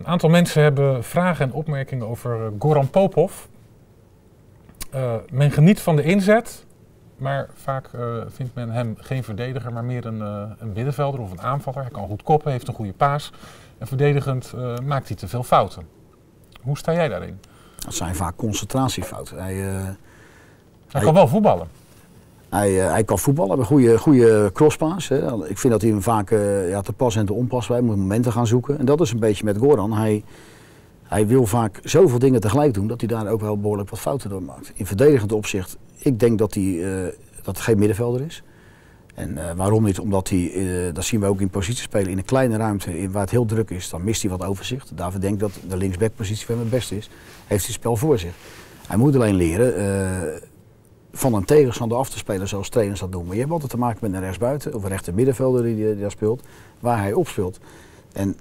Een aantal mensen hebben vragen en opmerkingen over eh, Goran Popov. Uh, men geniet van de inzet, maar vaak uh, vindt men hem geen verdediger, maar meer een, uh, een middenvelder of een aanvaller. Hij kan goed koppen, heeft een goede paas. En verdedigend maakt hij te veel fouten. Hoe sta jij daarin? Dat zijn vaak concentratiefouten. Hij, hij, hij kan wel voetballen. Hij, uh, hij kan voetballen, een goede, goede crosspaas. Hè. Ik vind dat hij hem vaak uh, ja, te pas en te onpas bij moet momenten gaan zoeken. En dat is een beetje met Goran. Hij, hij wil vaak zoveel dingen tegelijk doen dat hij daar ook wel behoorlijk wat fouten door maakt. In verdedigend opzicht, ik denk dat hij uh, dat geen middenvelder is. En waarom niet? Omdat hij, dat zien we ook in positie spelen, in een kleine ruimte in, waar het heel druk is, dan mist hij wat overzicht. David denkt dat de linksbackpositie van hem het beste is. Heeft hij het spel voor zich. Hij moet alleen leren van een tegenstander af te spelen zoals trainers dat doen. Maar je hebt altijd te maken met een rechtsbuiten of een rechter middenvelder die, die daar speelt, waar hij op speelt. En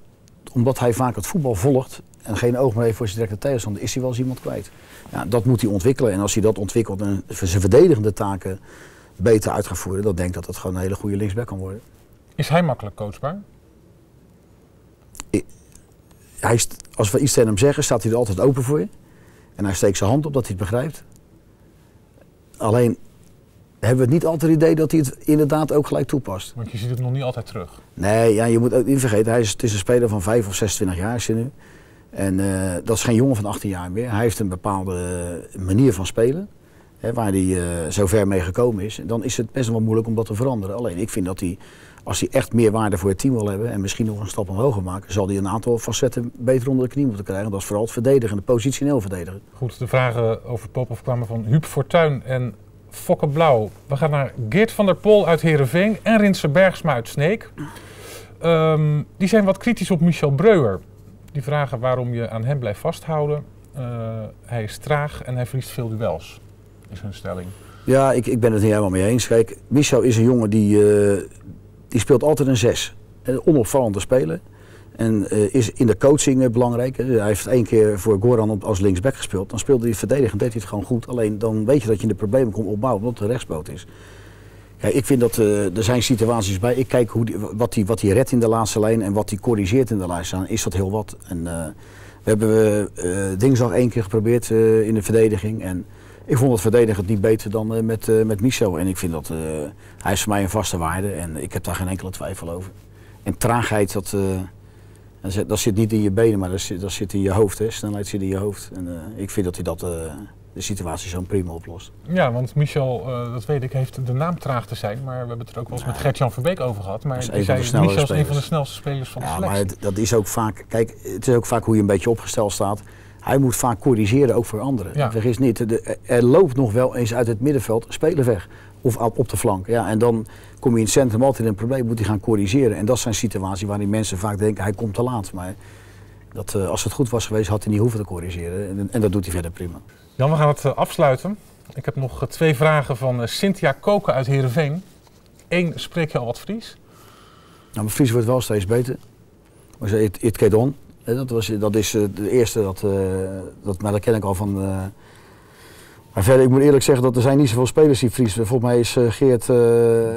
omdat hij vaak het voetbal volgt en geen oog meer heeft voor zijn directe tegenstander, is hij wel eens iemand kwijt. Ja, dat moet hij ontwikkelen. En als hij dat ontwikkelt en zijn verdedigende taken beter uit gaat voeren, dan denk ik dat dat gewoon een hele goede linksback kan worden. Is hij makkelijk coachbaar? hij, als we iets tegen hem zeggen, staat hij er altijd open voor je. En hij steekt zijn hand op dat hij het begrijpt. Alleen hebben we het niet altijd het idee dat hij het inderdaad ook gelijk toepast. Want je ziet het nog niet altijd terug. Nee, ja, je moet ook niet vergeten, hij is, het is een speler van 5 of 26 jaar is hij nu. En uh, dat is geen jongen van 18 jaar meer. Hij heeft een bepaalde manier van spelen, waar hij uh, zo ver mee gekomen is. Dan is het best wel moeilijk om dat te veranderen. Alleen ik vind dat hij, als hij echt meer waarde voor het team wil hebben en misschien nog een stap omhoog maken, zal hij een aantal facetten beter onder de knie moeten krijgen. Dat is vooral het verdedigen, de positioneel verdedigen. Goed, de vragen over Popov kwamen van Huub Fortuin en Fokke Blauw. We gaan naar Geert van der Pol uit Heerenveen en Rinse Bergsma uit Sneek. Um, die zijn wat kritisch op Michel Breuer. Die vragen waarom je aan hem blijft vasthouden. Uh, hij is traag en hij verliest veel duels, is hun stelling. Ja, ik, ik ben het niet helemaal mee eens. Kijk, Michel is een jongen die, uh, die speelt altijd een zes. Een onopvallende speler. En uh, is in de coaching uh, belangrijk. Hij heeft één keer voor Goran op, als linksback gespeeld. Dan speelde hij verdedigend, deed hij het gewoon goed. Alleen dan weet je dat je in de problemen komt opbouwen omdat het een rechtsboot is. Kijk, ik vind dat er zijn situaties bij. Ik kijk hoe die, wat hij wat redt in de laatste lijn en wat hij corrigeert in de laatste lijn. Is dat heel wat. En, we hebben dinsdag één keer geprobeerd in de verdediging. En ik vond het verdedigend niet beter dan met, met Michel. En ik vind dat hij is voor mij een vaste waarde. En ik heb daar geen enkele twijfel over. En traagheid, dat dat zit, dat zit niet in je benen, maar dat zit, dat zit in je hoofd. Hè. Snelheid zit in je hoofd. En ik vind dat hij dat, de situatie zo prima oplost. Ja, want Michel, uh, dat weet ik, heeft de naam traag te zijn. Maar we hebben het er ook wel eens ja. met Gert-Jan Verbeek over gehad. Maar die zei, Michel is een van de snelste spelers van ja, de selectie. maar het, dat is ook vaak, kijk, het is ook vaak hoe je een beetje opgesteld staat. Hij moet vaak corrigeren, ook voor anderen. Ja. Vergis niet, de, er loopt nog wel eens uit het middenveld spelen weg. Of op de flank. Ja, en dan kom je in het centrum altijd in een probleem, moet hij gaan corrigeren. En dat zijn situaties waarin mensen vaak denken, hij komt te laat. Maar dat, uh, als het goed was geweest, had hij niet hoeven te corrigeren. En, en dat doet hij verder prima. Jan, we gaan het uh, afsluiten. Ik heb nog uh, twee vragen van Cynthia Koken uit Heerenveen. Eén, spreek je al wat Fries? Nou, mijn Fries wordt wel steeds beter. Maar it get on. Dat, was, dat is de eerste, dat, dat, maar dat ken ik al van maar verder, ik moet eerlijk zeggen dat er zijn niet zoveel spelers die Fries. Volgens mij is uh, Geert, uh,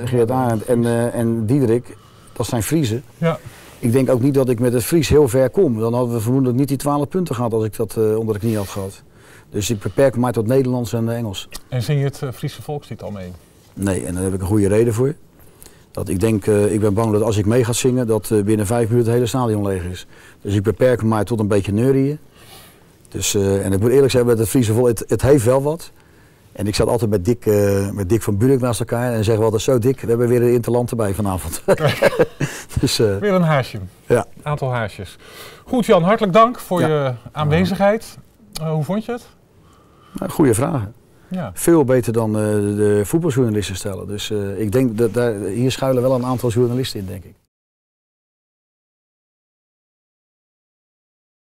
Geert Arend en, uh, en Diederik, dat zijn Friesen. Ja. Ik denk ook niet dat ik met het Fries heel ver kom. Dan hadden we vermoedelijk niet die 12 punten gehad als ik dat onder de knie had gehad. Dus ik beperk me maar tot Nederlands en Engels. En zing je het Friese volkslied al mee? Nee, en daar heb ik een goede reden voor. Dat ik denk, ik ben bang dat als ik mee ga zingen, dat binnen vijf minuten het hele stadion leeg is. Dus ik beperk me maar tot een beetje neurieën. Dus, uh, en ik moet eerlijk zeggen, met het Friese vol, het, het, heeft wel wat. En ik zat altijd met Dick, met Dick van Buurk naast elkaar en zeggen we altijd zo Dick, we hebben weer een interland erbij vanavond. dus, weer een haasje. Ja. Aantal haasjes. Goed Jan, hartelijk dank voor ja. je aanwezigheid. hoe vond je het? Nou, goeie vragen. Ja. Veel beter dan de voetbaljournalisten stellen. Dus ik denk dat daar, hier schuilen wel een aantal journalisten in, denk ik.